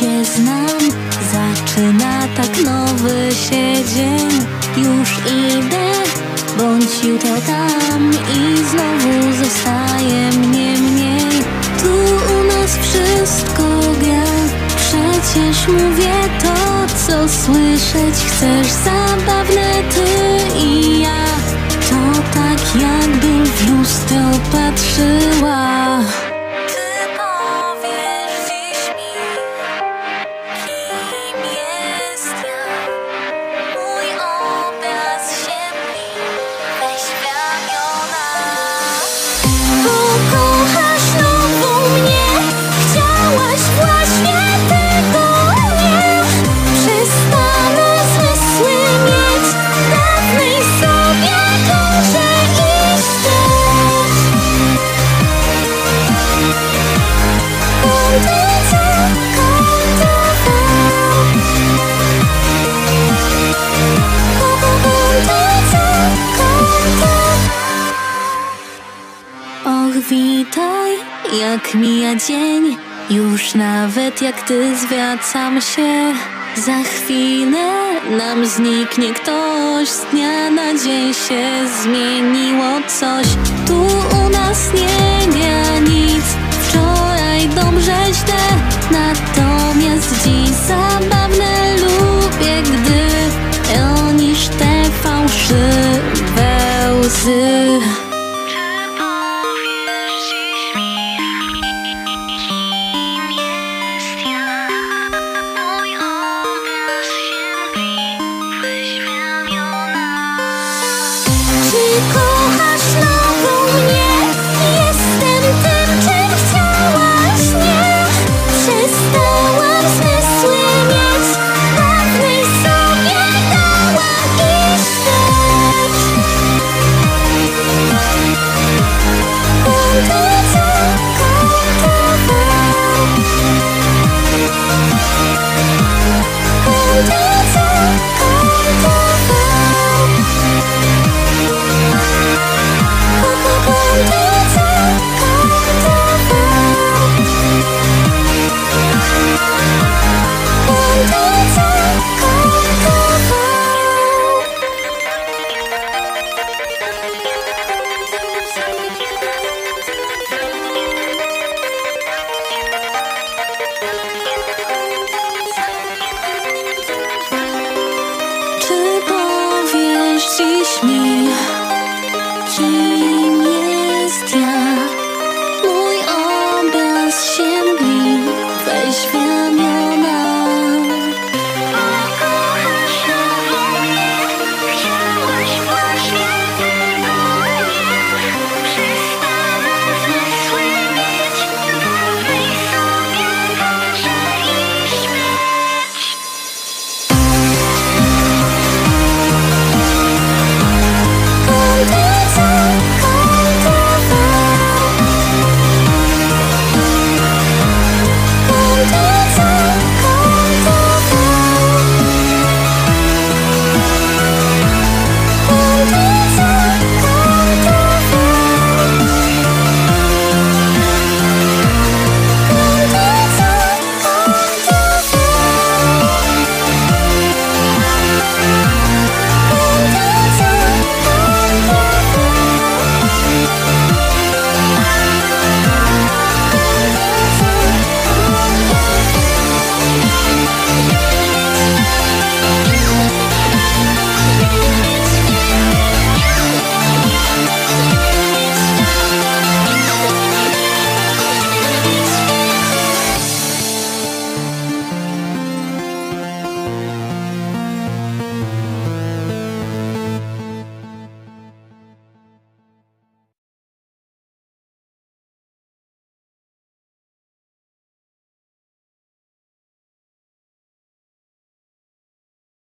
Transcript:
cię znam? Zaczyna tak nowy się dzień. Już idę, bądź jutro tam I znowu zostaje mnie mniej. Tu u nas wszystko gra. Przecież mówię to, co słyszeć chcesz. Zabawne ty i ja. To tak jakbym w lustro patrzyła witaj, jak mija dzień Już nawet jak ty zwracam się. Za chwilę nam zniknie ktoś Z dnia na dzień się zmieniło coś. Tu u nas nie gra nic Wczoraj dobrze źle Natomiast dziś zabawne こう me.